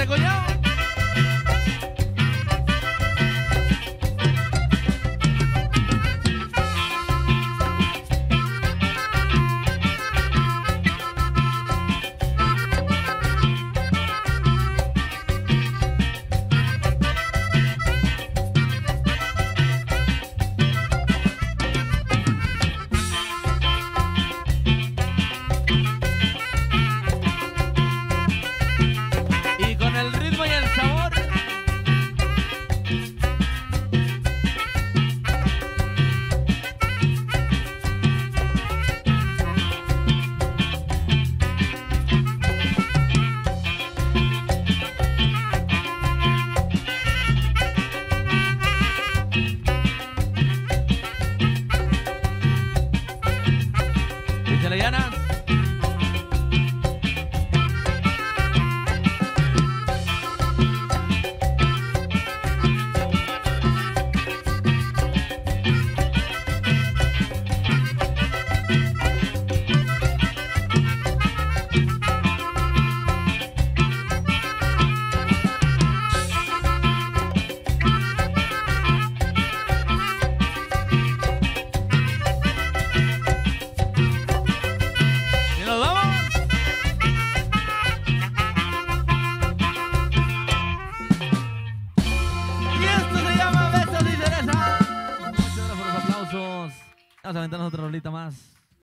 Échale, coño. Vamos a aventarnos otra rolita más.